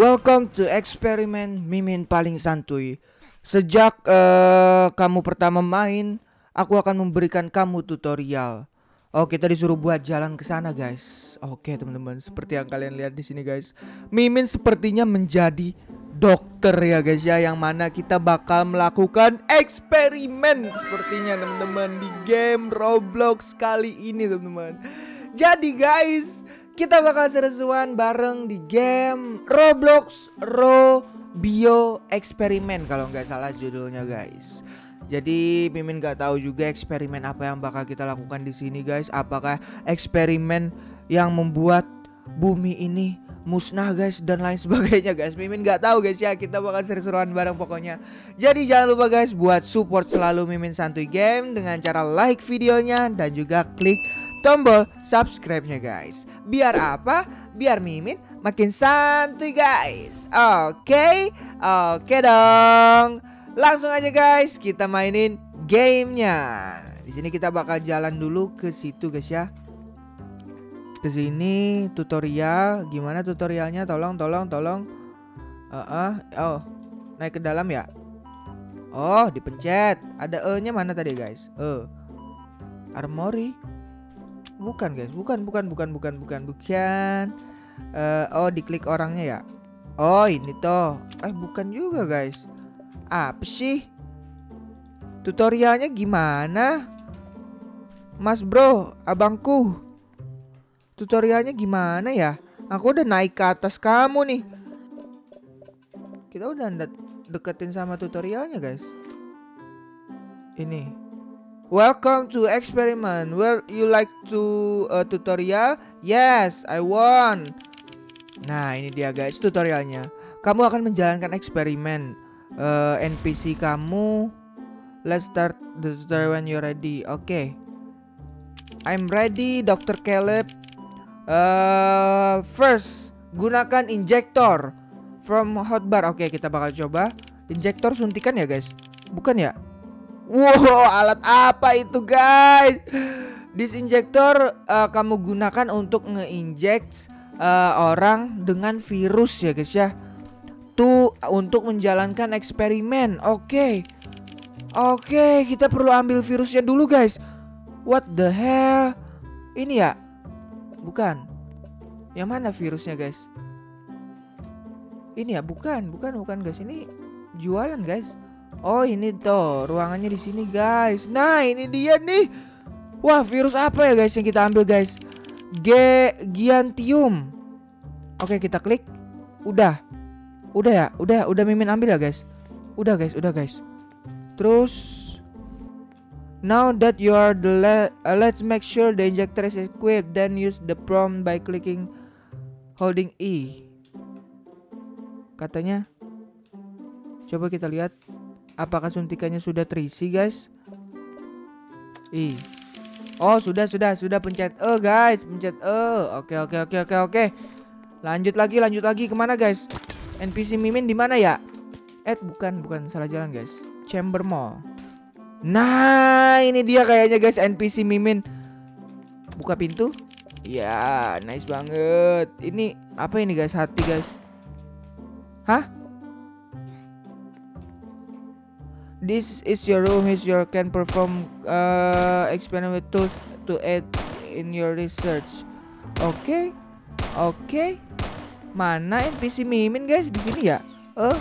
Welcome to eksperimen Mimin paling santuy. Sejak uh, kamu pertama main, aku akan memberikan kamu tutorial. Oh, kita disuruh buat jalan ke sana, guys. Oke, teman-teman, seperti yang kalian lihat di sini, guys. Mimin sepertinya menjadi dokter ya, guys ya, yang mana kita bakal melakukan eksperimen sepertinya, teman-teman, di game Roblox kali ini, teman-teman. Jadi, guys, kita bakal seru-seruan bareng di game Roblox Ro Bio Eksperimen kalau nggak salah judulnya guys. Jadi Mimin nggak tahu juga eksperimen apa yang bakal kita lakukan di sini guys. Apakah eksperimen yang membuat bumi ini musnah guys dan lain sebagainya guys Mimin nggak tahu guys ya kita bakal seru-seruan bareng pokoknya Jadi jangan lupa guys buat support selalu Mimin Santuy Game Dengan cara like videonya dan juga klik tombol subscribe-nya guys. Biar apa? Biar Mimin makin santuy guys. Oke, okay? oke okay dong. Langsung aja guys, kita mainin gamenya. Di sini kita bakal jalan dulu ke situ guys ya. Ke sini tutorial, gimana tutorialnya? Tolong, tolong, tolong. Uh -uh. oh, naik ke dalam ya. Oh, dipencet. Ada E-nya mana tadi guys? E. Armory bukan guys. Bukan bukan bukan bukan bukan bukan. Uh, oh diklik orangnya ya? Oh ini toh. Eh bukan juga guys. Apa sih? Tutorialnya gimana? Mas bro abangku. Tutorialnya gimana ya? Aku udah naik ke atas kamu nih. Kita udah deketin sama tutorialnya guys. Ini Welcome to experiment. Well, you like to uh, tutorial? Yes, I want. Nah, ini dia guys tutorialnya. Kamu akan menjalankan eksperimen uh, NPC kamu. Let's start the tutorial when you're ready. Oke. Okay. I'm ready, Dr. Caleb. Uh, first, gunakan injektor from hotbar. Oke, okay, kita bakal coba. Injektor suntikan ya, guys? Bukan ya? Wow, alat apa itu guys? Disinjektor uh, kamu gunakan untuk ngeinject uh, orang dengan virus ya guys ya. Tuh untuk menjalankan eksperimen. Oke. Okay. Oke, okay, kita perlu ambil virusnya dulu guys. What the hell? Ini ya? Bukan. Yang mana virusnya guys? Ini ya, bukan, bukan, bukan guys. Ini jualan guys. Oh ini tuh ruangannya di sini guys. Nah ini dia nih. Wah virus apa ya guys yang kita ambil guys? G Giantium. Oke kita klik. Udah. Udah ya. Udah udah mimin ambil ya guys. Udah guys. Udah guys. Terus. Now that you are the le uh, let's make sure the injector is equipped. Then use the prompt by clicking holding E. Katanya. Coba kita lihat. Apakah suntikannya sudah terisi guys? Ih. Oh sudah sudah sudah pencet E guys Pencet E. Oke oke oke oke oke. Lanjut lagi lanjut lagi. Ke mana guys? NPC Mimin di mana ya? Eh bukan bukan. Salah jalan guys. Chamber Mall. Nah ini dia kayaknya guys NPC Mimin. Buka pintu. Ya nice banget. Ini apa ini guys? Hati guys. Hah This is your room. Is your can perform uh, experiment tools to aid in your research. Oke, okay. oke. Okay. Mana NPC Mimin guys di sini ya? Eh, uh.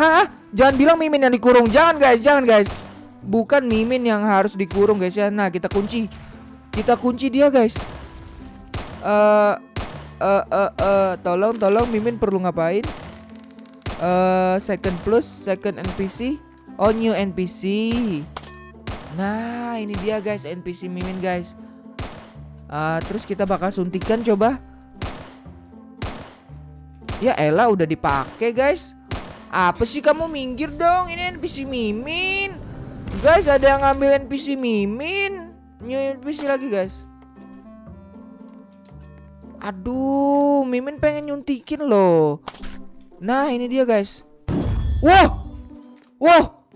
Hah? Jangan bilang Mimin yang dikurung. Jangan guys, jangan guys. Bukan Mimin yang harus dikurung guys ya. Nah kita kunci, kita kunci dia guys. Eh, uh, eh, uh, uh, uh, tolong, tolong Mimin perlu ngapain? Uh, second plus second NPC oh new NPC nah ini dia guys NPC mimin guys. Uh, terus kita bakal suntikan coba. Ya Ella udah dipakai guys. Apa sih kamu minggir dong? Ini NPC mimin. Guys ada yang ngambil NPC mimin? New NPC lagi guys. Aduh, Mimin pengen nyuntikin loh. Nah ini dia guys Wow Wow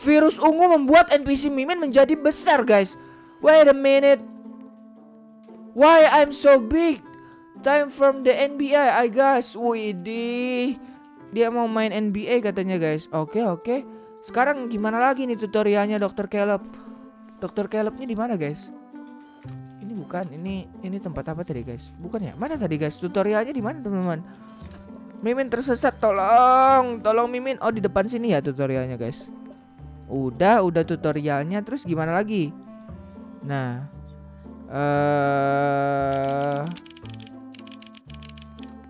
Virus ungu membuat NPC Mimin menjadi besar guys Wait a minute Why I'm so big Time from the NBA, I guys. Widih. Dia mau main NBA katanya guys. Oke oke. Sekarang gimana lagi nih tutorialnya Dokter Caleb? Dokter Calebnya di mana guys? Ini bukan. Ini ini tempat apa tadi guys? Bukan ya? Mana tadi guys? Tutorialnya di mana teman-teman? Mimin tersesat, tolong, tolong Mimin. Oh di depan sini ya tutorialnya guys. Udah, udah tutorialnya. Terus gimana lagi? Nah, eh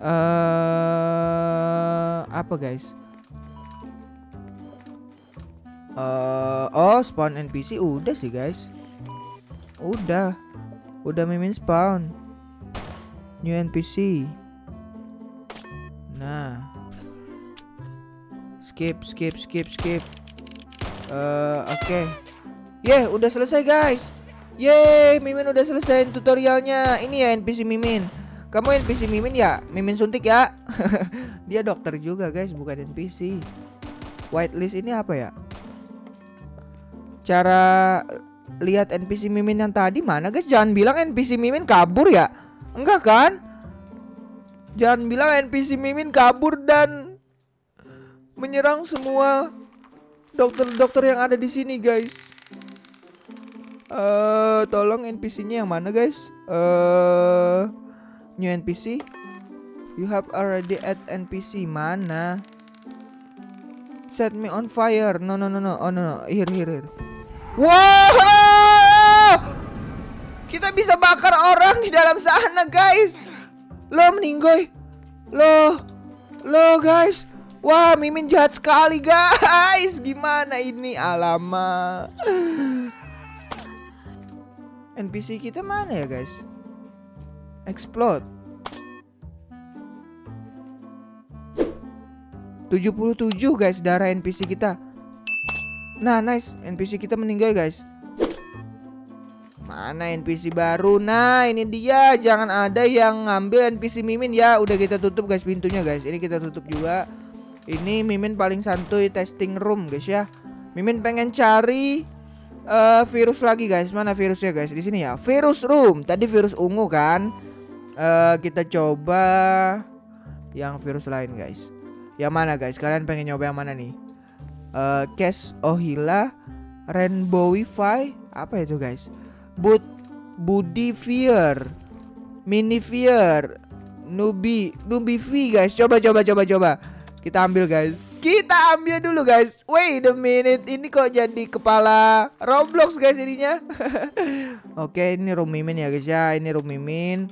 uh, apa guys? Uh, oh spawn NPC udah sih guys. Udah, udah mimin spawn. New NPC. Skip, skip, skip, skip. Uh, oke. Okay. Yeah, udah selesai guys. Yeay, Mimin udah selesai tutorialnya. Ini ya NPC Mimin. Kamu NPC Mimin ya? Mimin suntik ya? Dia dokter juga guys, bukan NPC. Whitelist ini apa ya? Cara lihat NPC Mimin yang tadi mana guys? Jangan bilang NPC Mimin kabur ya? Enggak kan? Jangan bilang NPC Mimin kabur dan menyerang semua dokter-dokter yang ada di sini guys. Eh, uh, tolong NPC-nya yang mana guys? Eh uh, New NPC? You have already add NPC. Mana? Set me on fire. No, no, no, no. Oh, no, no. Here, here, here. Wow! Kita bisa bakar orang di dalam sana, guys. Lo meninggoy. Lo. Lo, guys. Wah, Mimin jahat sekali, guys. Gimana ini? Alamak. NPC kita mana ya, guys? Explode. 77 guys darah NPC kita. Nah nice. NPC kita meninggal guys. Mana NPC baru? Nah ini dia. Jangan ada yang ngambil NPC Mimin. Ya Udah kita tutup guys pintunya guys. Ini kita tutup juga Ini Mimin paling santuy testing room guys ya Mimin pengen cari uh, virus lagi guys Mana virusnya guys di sini ya Virus room Tadi virus ungu kan uh, kita coba yang virus lain guys. Yang mana guys? Kalian pengen nyoba yang mana nih? Uh, Cash Ohila, Rainbowify, apa itu guys? Boot Budi Fear, Mini Fear, Nubi, Nubi V guys. Coba coba coba coba. Kita ambil guys. Kita ambil dulu guys. Wait a minute. Ini kok jadi kepala Roblox guys ininya. Oke, ini room mimin ya guys ya. Ini room mimin.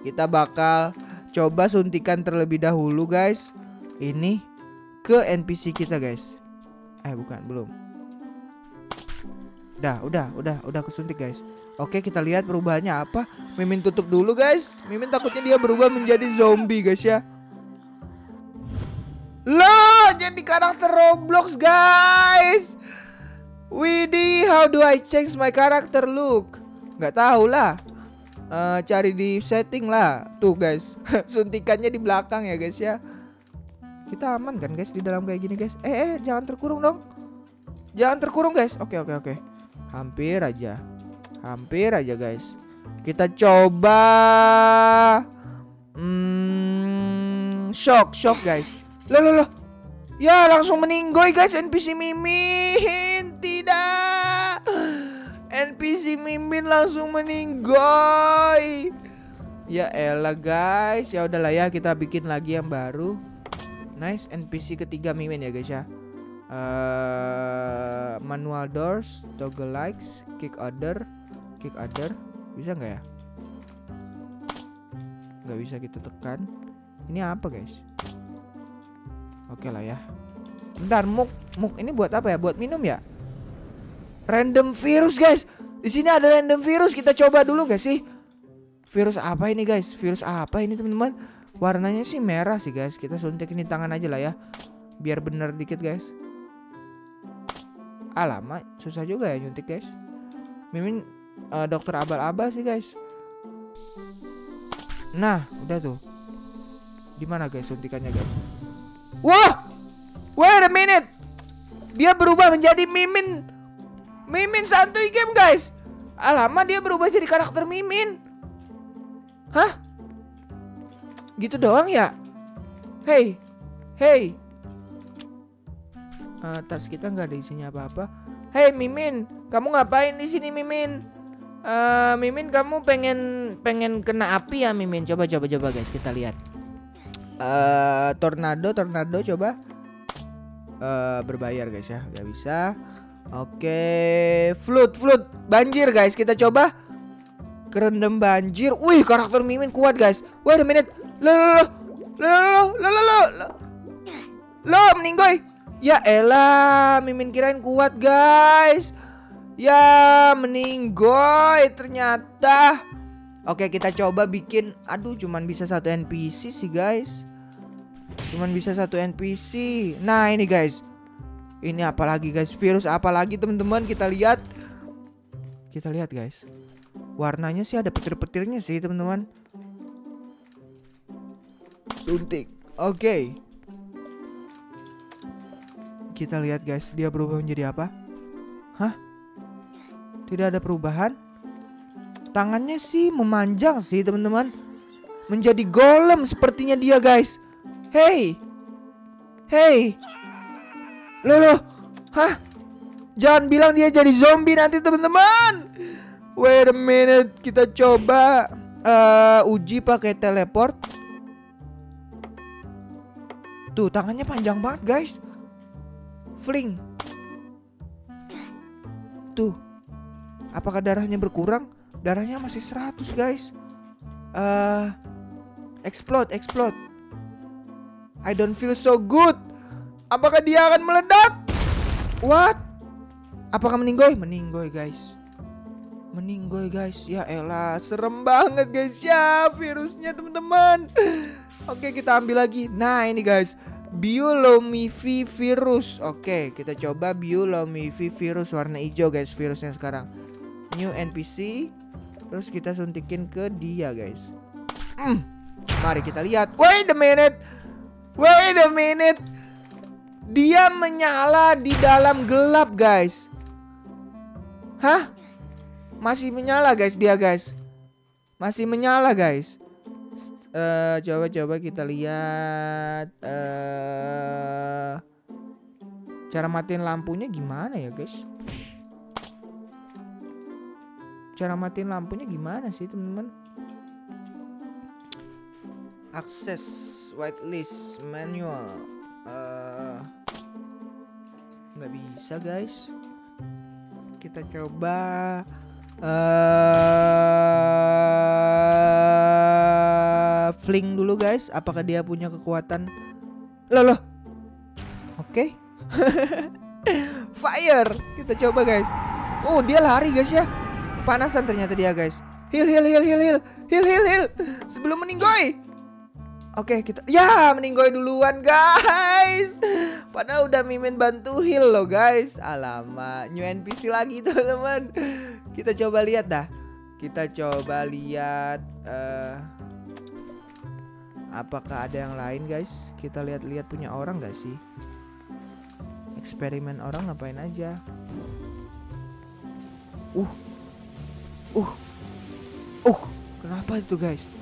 Kita bakal coba suntikan terlebih dahulu guys Ini ke NPC kita guys Eh bukan belum Udah udah udah udah kesuntik guys Oke kita lihat perubahannya apa Mimin tutup dulu guys Mimin takutnya dia berubah menjadi zombie guys ya Loh jadi karakter Roblox guys Widih how do I change my character look Gak tau lah uh, cari di setting lah. Tuh guys, suntikannya di belakang ya guys ya. Kita aman kan guys di dalam kayak gini guys. Eh, eh jangan terkurung dong. Jangan terkurung guys. Oke oke oke. Hampir aja. Hampir aja guys. Kita coba hmm, shock shock guys. Loh loh loh. Ya langsung meninggoy guys NPC Mimin. Tidak. NPC Mimin langsung meninggoy. Ya elah guys, ya udahlah ya kita bikin lagi yang baru. Nice NPC ketiga Mimin ya guys ya. Uh, manual doors, toggle likes, kick order, kick order. Bisa nggak ya? Nggak bisa kita tekan. Ini apa guys? Oke lah ya. Bentar, muk, muk ini buat apa ya? Buat minum ya? Random virus guys. Di sini ada random virus. Kita coba dulu gak sih? Virus apa ini guys? Virus apa ini teman-teman? Warnanya sih merah sih guys. Kita suntik ini tangan aja lah ya. Biar bener dikit guys. Alamak, susah juga ya nyuntik guys. Mimin uh, dokter abal-abal sih guys. Nah, udah tuh. Di mana guys suntikannya guys? Wah! Wait a minute. Dia berubah menjadi Mimin Mimin santuy game guys Alamak dia berubah jadi karakter Mimin Hah? Gitu doang ya? Hey, hey. Uh, tas kita nggak ada isinya apa-apa. Hey Mimin, kamu ngapain di sini Mimin? Uh, Mimin kamu pengen pengen kena api ya Mimin? Coba coba coba guys kita lihat. Uh, tornado tornado coba. Uh, berbayar guys ya, nggak bisa. Oke, okay. flood flood banjir guys kita coba. Kerendam banjir. Wih karakter Mimin kuat guys. Wait a minute. Lo lo lo lo lo lo lo meninggoy. Ya elah, Mimin kirain kuat guys. Ya meninggoy ternyata. Oke kita coba bikin. Aduh cuman bisa satu NPC sih guys. Cuman bisa satu NPC. Nah ini guys. Ini apalagi guys virus apalagi teman-teman kita lihat. Kita lihat guys. Warnanya sih ada petir-petirnya sih teman-teman. Suntik. Oke. Okay. Kita lihat guys, dia berubah menjadi apa? Hah? Tidak ada perubahan? Tangannya sih memanjang sih teman-teman. Menjadi golem sepertinya dia guys. Hey. Hey. Loh loh. Hah? Jangan bilang dia jadi zombie nanti teman-teman. Wait a minute, kita coba uh, uji pakai teleport. Tuh, tangannya panjang banget, guys. Fling. Tuh. Apakah darahnya berkurang? Darahnya masih 100, guys. Uh, explode, explode. I don't feel so good. Apakah dia akan meledak? What? Apakah meninggoy? Meninggoy, guys. Meninggoy, guys. Ya elah, serem banget, guys. Ya, virusnya, teman-teman. Oke, kita ambil lagi. Nah, ini, guys. Biolomivi virus. Oke, kita coba Biolomivi virus warna hijau guys, virusnya sekarang. New NPC. Terus kita suntikin ke dia guys. Mm. Mari kita lihat. Wait a minute. Wait a minute. Dia menyala di dalam gelap guys. Hah? Masih menyala guys dia guys. Masih menyala guys uh, coba coba kita lihat uh, cara matiin lampunya gimana ya guys cara matiin lampunya gimana sih teman-teman? Akses whitelist manual. Uh, nggak bisa guys. Kita coba uh, fling dulu guys. Apakah dia punya kekuatan? Loh loh. Oke. Okay. fire. Kita coba guys. Oh dia lari guys ya Kepanasan ternyata dia guys. Heal heal heal heal heal. Heal heal heal. Sebelum meninggoy. Oke okay, kita Ya meninggoy duluan guys. Padahal udah mimin bantu heal loh guys. Alamak New NPC lagi teman-teman. Kita coba lihat dah. Kita coba lihat uh, Apakah ada yang lain guys? Kita lihat-lihat punya orang gak sih? Eksperimen orang ngapain aja? Uh Uh Uh Kenapa itu guys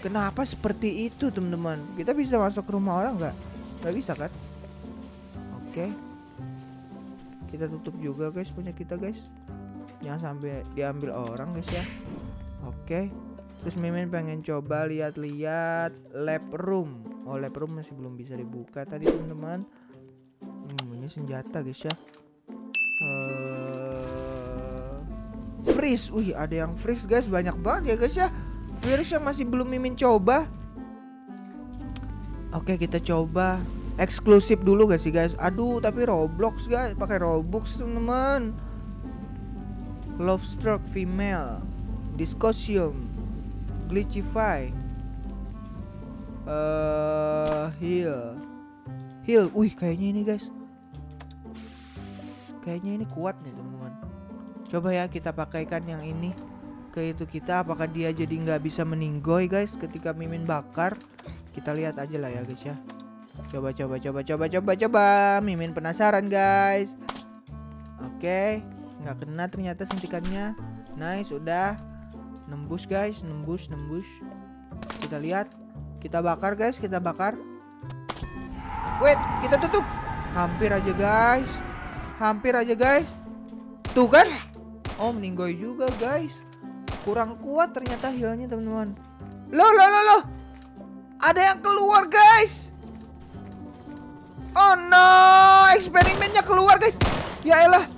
Kenapa seperti itu teman-teman? Kita bisa masuk ke rumah orang nggak? Nggak bisa kan? Oke. Kita tutup juga guys punya kita guys. Jangan sampai diambil orang guys ya. Oke. Terus Mimin pengen coba lihat-lihat lab room. Oh lab room masih belum bisa dibuka tadi teman-teman. Hmm, ini senjata guys ya. Uh, freeze. Wih ada yang freeze guys banyak banget ya guys ya virus yang masih belum Mimin coba. Oke, kita coba eksklusif dulu guys sih guys. Aduh, tapi Roblox guys, pakai Robux teman-teman. Love Stroke female, Discosium, Glitchify, uh, heal, heal. Wih, kayaknya ini guys, kayaknya ini kuat nih teman-teman. Coba ya kita pakaikan yang ini ke itu kita. Apakah dia jadi nggak bisa meninggoy guys ketika mimin bakar? Kita lihat aja lah ya guys ya. Coba coba coba coba coba coba. Mimin penasaran guys. Oke. Nggak kena ternyata suntikannya. Nice udah. Nembus guys. Nembus nembus. Kita lihat. Kita bakar guys, kita bakar. Wait, kita tutup. Hampir aja guys. Hampir aja guys. Tuh kan? Oh meninggoy juga guys. Kurang kuat ternyata healnya teman-teman. Loh, loh, loh, loh. Ada yang keluar guys. Oh no, eksperimennya keluar guys. Ya elah.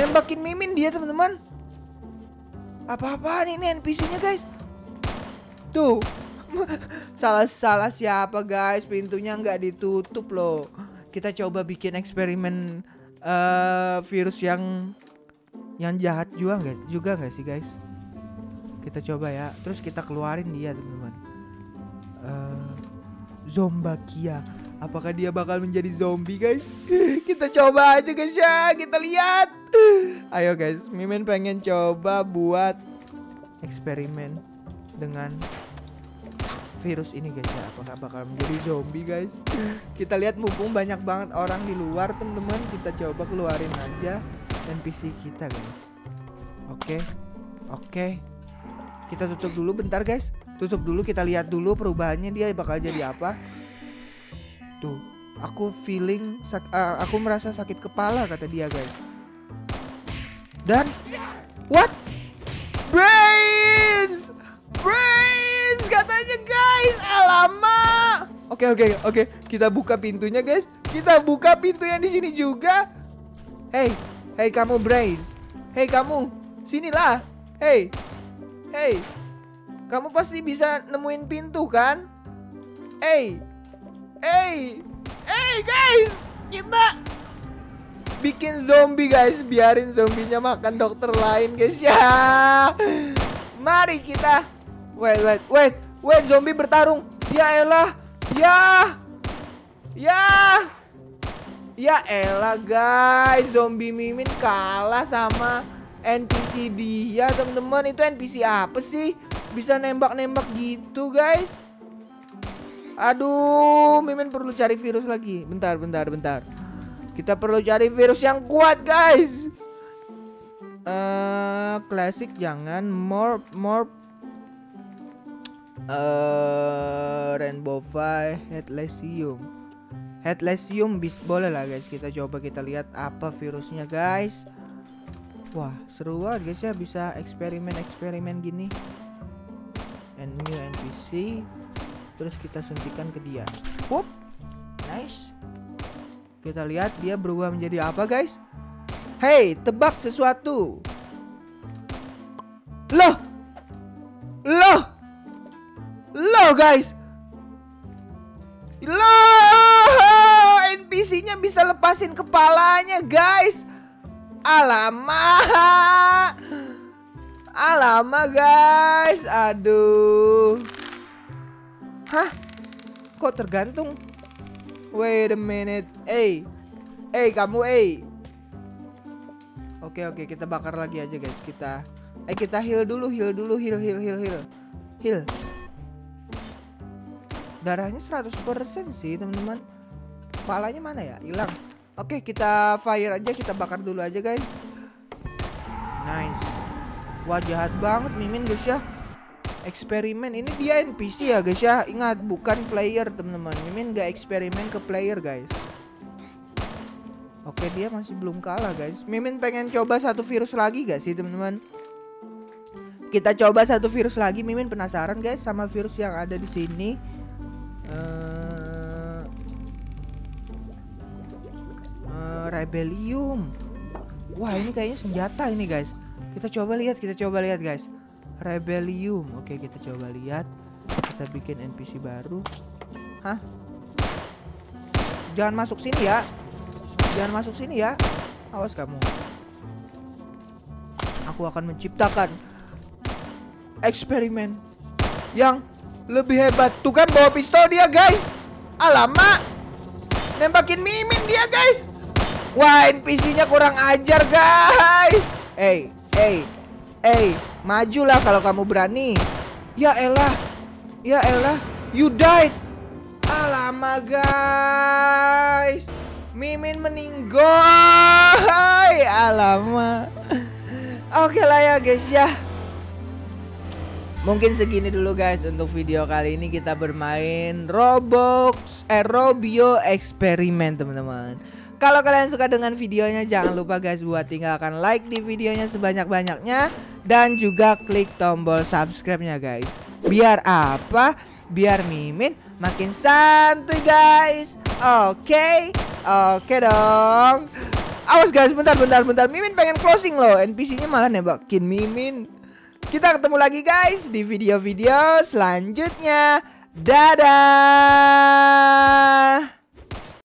Nembakin Mimin dia teman-teman. Apa-apaan ini NPC-nya guys? Tuh. Salah-salah siapa guys? Pintunya nggak ditutup loh. Kita coba bikin eksperimen uh, virus yang yang jahat juga nggak juga nggak sih guys? Kita coba ya. Terus kita keluarin dia teman-teman. Uh, Zombakia. Apakah dia bakal menjadi zombie guys? kita coba aja guys ya. Kita lihat. Ayo guys, Mimin pengen coba buat eksperimen dengan virus ini guys ya. Apakah bakal menjadi zombie guys? Kita lihat mumpung banyak banget orang di luar teman-teman. Kita coba keluarin aja NPC kita guys. Oke, oke. Kita tutup dulu bentar guys. Tutup dulu kita lihat dulu perubahannya dia bakal jadi apa. Tuh, aku feeling uh, aku merasa sakit kepala kata dia, guys. Dan what? Brains! Brains katanya, guys. Alamak. Oke, oke, oke. Kita buka pintunya, guys. Kita buka pintu yang di sini juga. Hey, hey kamu Brains. Hey kamu, sinilah. Hey. Hey. Kamu pasti bisa nemuin pintu kan? Hey, Hey, hey guys, kita bikin zombie guys, biarin zombinya makan dokter lain guys ya. Mari kita, wait, wait, wait, wait, zombie bertarung. Ya elah, ya, ya, ya elah guys, zombie mimin kalah sama NPC dia teman-teman. Itu NPC apa sih? Bisa nembak-nembak gitu guys. Aduh, Mimin perlu cari virus lagi. Bentar, bentar, bentar. Kita perlu cari virus yang kuat, guys. Eh, uh, klasik jangan more more uh, rainbow fire headlessium. Headlessium bis boleh lah guys. Kita coba kita lihat apa virusnya, guys. Wah, seru banget guys ya bisa eksperimen-eksperimen gini. And new NPC terus kita suntikan ke dia. Whoop. Nice. Kita lihat dia berubah menjadi apa, guys? Hey, tebak sesuatu. Loh. Loh. Loh, guys. Loh. NPC-nya bisa lepasin kepalanya, guys. Alamak. Alamak, guys. Aduh. Hah? Kok tergantung? Wait a minute. Eh. Hey. Eh, kamu eh. Oke, oke, kita bakar lagi aja, guys. Kita Eh, kita heal dulu, heal dulu, heal, heal, heal, heal. Heal. Darahnya 100% sih, teman-teman. Kepalanya mana ya? Hilang. Oke, kita fire aja, kita bakar dulu aja, guys. Nice. Wah, jahat banget Mimin, guys ya eksperimen ini dia NPC ya guys ya ingat bukan player teman-teman Mimin gak eksperimen ke player guys Oke dia masih belum kalah guys Mimin pengen coba satu virus lagi gak sih teman-teman kita coba satu virus lagi Mimin penasaran guys sama virus yang ada di sini uh, uh, Rebellium Wah ini kayaknya senjata ini guys kita coba lihat kita coba lihat guys Rebellium. Oke, kita coba lihat. Kita bikin NPC baru. Hah? Jangan masuk sini ya. Jangan masuk sini ya. Awas kamu. Aku akan menciptakan eksperimen yang lebih hebat. Tuh kan bawa pistol dia, guys. Alamak. Nembakin mimin dia, guys. Wah, NPC-nya kurang ajar, guys. Hey, hey, hey. Majulah kalau kamu berani. Ya elah. Ya elah. You died. Alama guys. Mimin meninggal. Alama. Oke lah ya guys ya. Mungkin segini dulu guys untuk video kali ini kita bermain Roblox eh Robio eksperimen teman-teman. Kalau kalian suka dengan videonya jangan lupa guys buat tinggalkan like di videonya sebanyak-banyaknya dan juga klik tombol subscribe-nya guys. Biar apa? Biar Mimin makin santuy guys. Oke. Okay? Oke okay dong. Awas guys, bentar bentar bentar. Mimin pengen closing loh. NPC-nya malah nembakin Mimin. Kita ketemu lagi guys di video-video selanjutnya. Dadah.